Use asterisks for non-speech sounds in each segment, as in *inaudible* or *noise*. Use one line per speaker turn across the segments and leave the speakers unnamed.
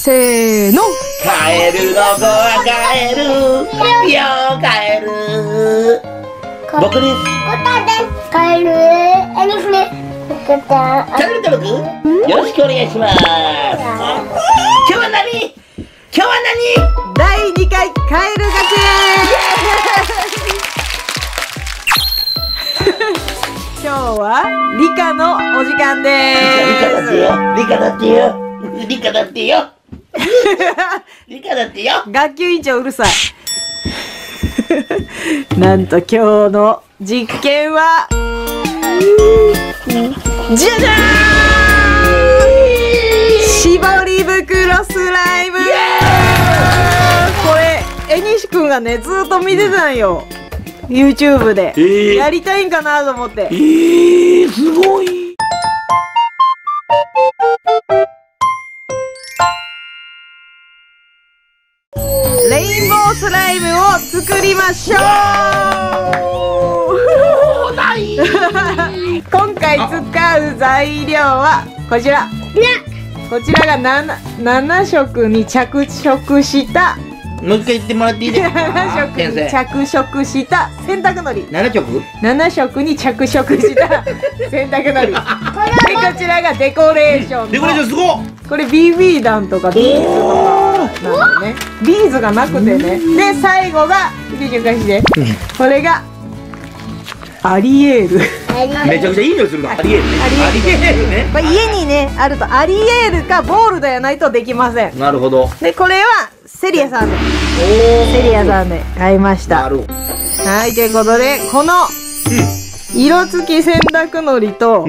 せーの。
カエルの子はカエル。よカエル。僕です。
答です。カエル、エリフね。答
チャンネル登録よろしくお願いします。今日は何？今日は何？
第2回カエルガチ今日は理科のお時間で
リカだってよリカだってよリカだってよ *laughs*
す学級委員長うるさい。*laughs* なんと今日の実験はじゃじゃーん絞り袋スライム。これえにしくんがねずっと見てたんよ。YouTube で、
えー。
やりたいんかなと思って。
えー、すごい
スライムを作りましょう今回使う材料はこちらこちらが 7, 7色に着色した
もう一回言ってもらっていいですか
7色に着色した洗濯のり
7色
7色に着色した洗濯のりでこちらがデコレーション
デコレーションすご
これ BB 弾とかビーズとかなんでね。ビーズがなくてね。で最後が見て貸してこれがアリエール。
めちゃくちゃいい匂いするな。アリエール。ね。
アリエール
ね。
これ家にねあるとアリエールかボールドやないとできません。
なるほど。
でこれはセリアさんで。
お
セリアさんで。買いました。はいということでこの色付き洗濯のりと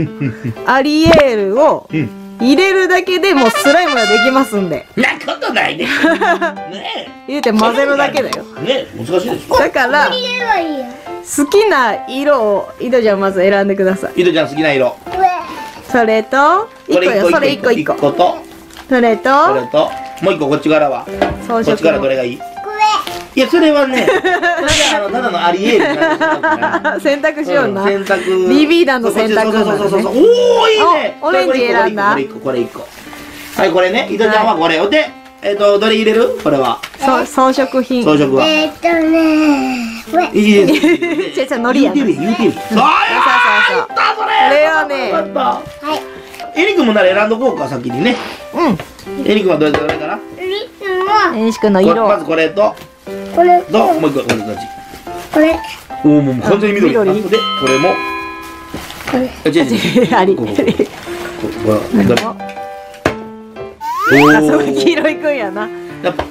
アリエールを
うん
入れるだけでもうスライムができますんで。
なことないで。*laughs* ね
入れて混ぜるだけだよ。
えねえ難しいでしょ。
だから。好きな色を井戸ちゃんまず選んでください。
井戸ちゃん好きな色。
それと一個よそれ一個一個。それと
それと。もう一個こっちからは。
装
こっちからどれがいい？いやそれはねただのアリエールになってしまうから
選択しような、
うん洗濯
BB 弾の洗濯
そうそうそうそうおおいいね。
おオレンジ選んだ。
これ一個これ一個はいこれね。井戸ちゃんはこれ。をでえっとどれ入れる？これは。
そう装飾品。
装飾は。
えーっとねこれ。
いいです。
ちゃちゃ海苔やな。
言うてる言うてるそうや
そうそう。
ーいったそれ
これはね
はい。
エリ君もなら選んどこうか先にね。
うん。
エリ君はどれどれかなこ
リス
えにしくんの
れ
色
まずこれと
これ。
ともう一個これどっち
これ。
おおもう完全に緑。
緑。
あでこれも。
これ。
え違う違う *laughs*
あり。
こここここ
黄色いくんやな
やっぱ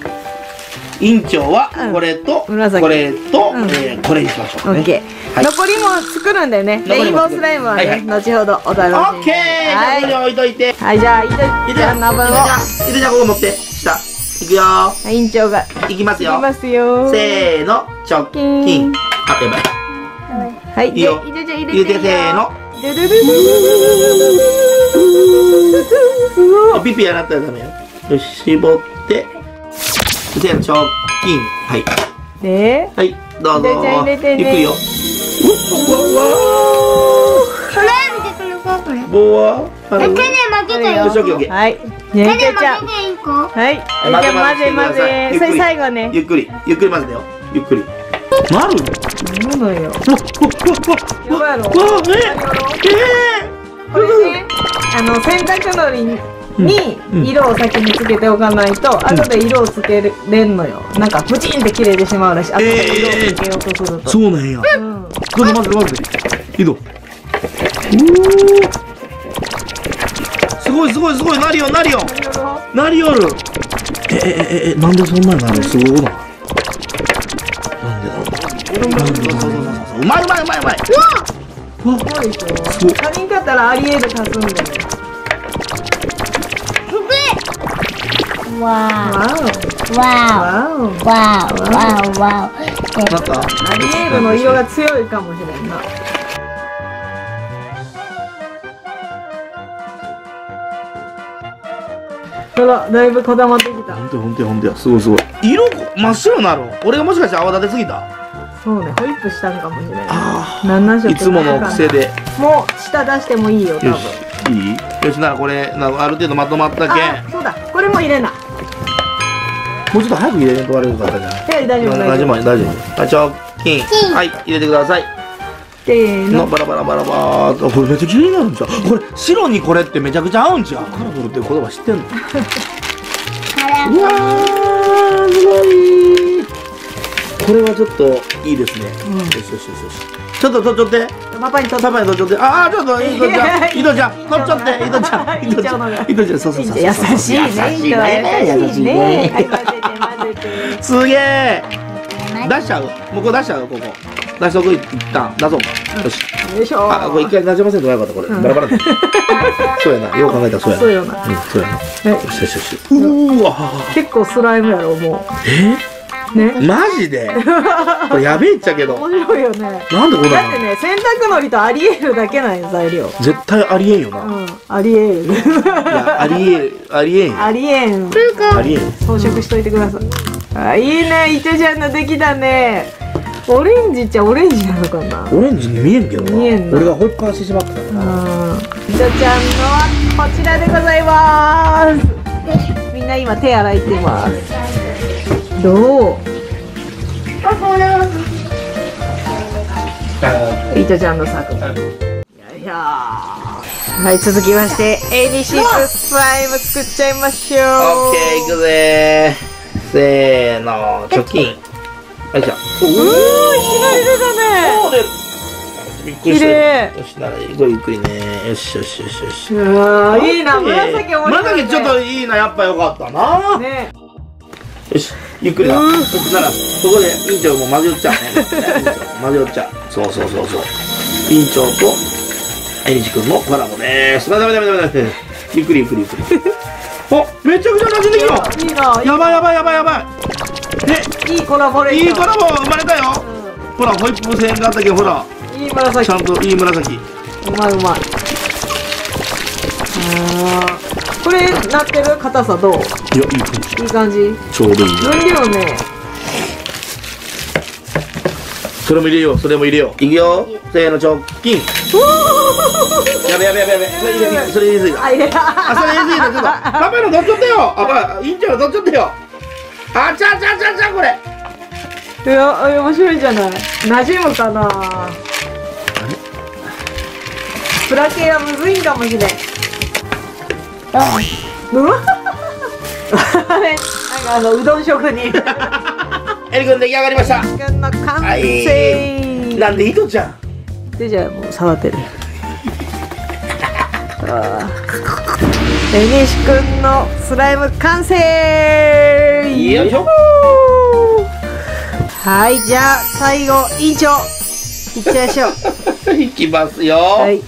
委員長は
うん
これと、
紫
これと、
うん
えーこれにしましょうね。
オッケー、
はい
残りも作るんだよねレインボースライムはね、
はいはい
後ほどお楽しみに
オッケー、
はい
じゃあ置いといて。
はいじゃあ井戸ちゃんの分を
いるじゃんここ持って。下。いくよ
委員長が
いきますよ。
いきますよ
せーの、直近。あ、やばい。
はい
いいよ
入れて
入れて、せーの。
ドゥドゥドゥドゥ
あピピやなったらダメよ。よし、絞って。せーの、直近。はい。
で
はい、どうぞ。
入れて入れてね
ゆっくりよ。うわうわ
これ見てくださいこれ。
棒は
手で負けたよ。
よし、オッケーオッケー。
はい。
手で負けていい子。
はい。じゃあ
混ぜ混ぜ。
それ最後ね。
ゆっくり、ゆっくり混ぜてよ。ゆっくり。なる
飲むよ。やばいやろ。
ええ
これ？ねあの洗濯のりに
うん。
色を先につけておかないと、後で色をつけれんのよ。なんかプチンって切れてしまうらしい。後で色をつけようとすると、
そうなんや。
うん。
ちょっと待って待って。いいの。すごいすごいすごいなるよなるよなるよる。ええええなんでそんなになるすごいな。なんでだろう。なんでそうそうそうそううまいうまいうまいうまい。うわ。
すごい。でしょ
すごい。
足りんかったらアリエール足すんだよ
わ
わ
ーわ
わお
ーわーわーわー。
なんか。
アリエールの色が強いかもしれんなほらだいぶこだまってきた。
ほんとやほんとやほんとやすごいすごい。色真っ白なの俺がもしかして泡立てすぎた？
そうねホイップしたんかもしれない。
あ
7色
いつもの癖で。
もう下出してもいいよ多分。
よしいい？よしならこれなある程度まとまったけ
あそうだ。これも入れな。
もうちょっと早く入れると悪かったんじゃない？
いや大丈夫。
大丈夫大丈夫。はい直近。
金
はい入れてください
せーの
のバラバラバラバラーとこれめっちゃ綺麗になるんちゃうこれ白にこれってめちゃくちゃ合うんちゃうカラフルって言葉知ってんの。*laughs* うわーすごい。これはちょっといいですね、よしよしよしよし。ちょっと取っちゃって。
パパにとって。
パパに取っちゃって。ああちょっと井戸ちゃん井戸ちゃん取っちゃって井戸ちゃん
井戸ちゃん
井戸ちゃんそうそうそう
優しいね
優しいね優しいねすげえ出しちゃうもうこれ出しちゃうここ出しとく一旦出そうかよし。
よいしょ。
あこれ一回なじませんとよかったこれ、バラバラで *laughs* そうやな。よう考えたらそうやな。
そうよな。
うんそうやな。
はい
よしよしよし。うーわ
結構スライムやろも
え？
うね。
マジで？これやべえっちゃけど。
面白いよね。
なんでこんなの？
だってね洗濯のりとアリエールだけなんよ材料。
絶対ありえんよな、い
うん。アリエール
やありえありえんよ。
ありえん。
ありえん。
装飾しといてください。あいいね。いちょちゃんのできたねオレンジっちゃオレンジなのかな？
オレンジに見えんけどな。
見えんな。
俺がホイップ化してしまったからな。
うん。いちゃんのはこちらでございます。みんな今手洗いてます。どう？
パパの
いちゃんの作品はい続きまして ABC スライム作っちゃいましょう
オッケーいくぜー。せーの貯金よいしょ
うーいきなり出たね。
そうでびっくりしたよしならごゆっくりね。よしよしよしよし。
いいな紫面白い、ね、
紫ちょっといいなやっぱよかったな。
ね
よしゆっくりな
うん。
よしならそこで委員長も混ぜよっちゃうね。混ぜよっちゃうそうそうそうそう。委員長とえにし君のコラボです。ダメダメダメダメゆっくりゆっくりゆっくり。*laughs* あめちゃくちゃ馴染んできた。
いいな。
やばいやばいやばいやばい
いいコラボレーション。
えいいコラボ生まれたよ。ほらホイップ線があったけどほら。
うんいい紫。
ちゃんといい紫。
うまいうまい。これなってる？硬さどう？
いやいい感じ。
いい感じ？
ちょうどいい。
分量ね。
それも入れよう。それも入れよう。いくよ。せーの直近。やべやべやべやべ。それ入れそれ入れすぎた
あ入れた
あそれ入れすぎたちょっと。パパの取っちゃってよ。あまあ委員長の取っちゃってよあちゃちゃちゃちゃこれ。
いや面白いじゃない。馴染むかな。プラ系はむずいんかもしれんうわ。あ *laughs* れなんかあのうどん職人。
エリ君出来上がりました。
くんの完
はい。
成
なんで糸ちゃん？
でじゃあもう触ってる。*laughs* あー。で西くんのスライム完成
よいしょ。
はいじゃあ最後委員長。いっちゃいましょう。*laughs*
いきますよ、
はい。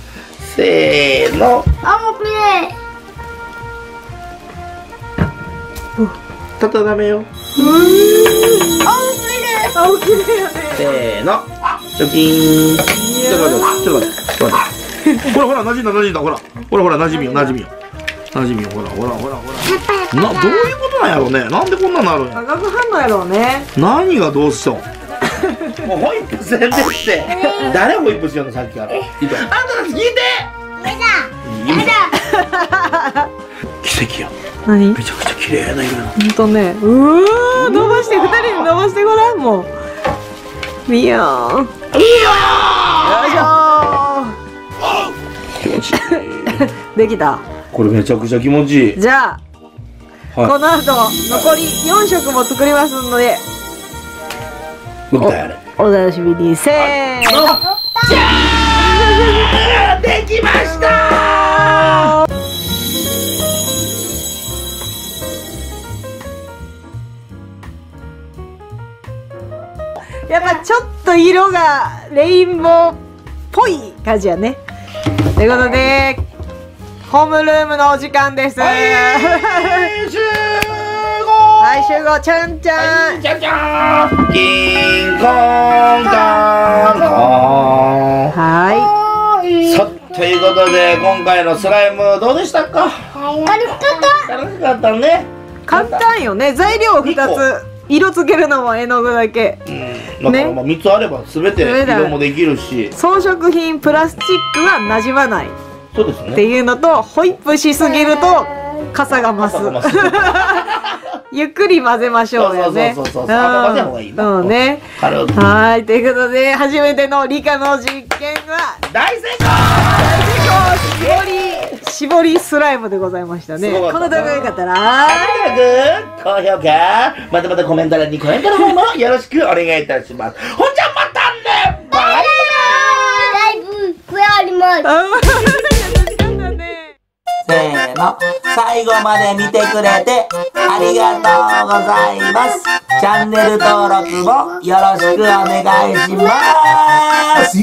せーの。
あもうプレ
たただめよ。
あ大きいよね。
せーの。貯金ちょっと待ってちょっと待ってちょっと待って。ほらほら馴染んだ馴染んだ。ほら。ほらほら馴染みよ馴染みよ。馴染みよ。ほらほらほら。ほらなどういうこと？なんやろうね。なんでこんなのあるんや。
化学反応やろうね。
何がどうしよう *laughs* もうホイップせんでって。誰ホイップしようのさっきから？あんたたち聞いて。いい奇跡や。
何？
めちゃくちゃ綺麗な色やな。
ほんとね。うわー伸ばして二人で伸ばしてごらんもう。ビヨー。ンよいしょ
気持ちいい。
ー *laughs* できた。
これめちゃくちゃ気持ちいい。
じゃあ、
はい。
この後残り4色も作りますのでお楽しみに。せーの。
できました
やっぱちょっと色がレインボーっぽい感じやね。ということでホームルームのお時間です。はい。
集合
集合。ちゃんちゃん
じゃんじゃんキンコンカンコ
は
ンさあということで今回のスライムどうでしたか？
軽かった。
楽しかったね。
い簡単よね。材料2つ。色つけるのも絵の具だけ。
うん。だからまあ3つあれば全て色もできるし。
装飾品プラスチックが馴染まない。っ
そうですね。
ていうのとホイップしすぎると傘が増す。
傘が増す。*laughs*
ゆっくり混ぜましょうよね。
そうそうそうそうあ混ぜん方がいいな。
そうね。
軽く。
はい。ということで、初めての理科の実験は、
大成功。
絞り、絞りスライムでございましたね。この動画が良かったら、
高評価、またまたコメント欄にコメントの方もよろしくお願いいたします。ほんじゃまたね。バイバイ。
ライブ、これあります。
の、最後まで見てくれてありがとうございます。チャンネル登録もよろしくお願いします。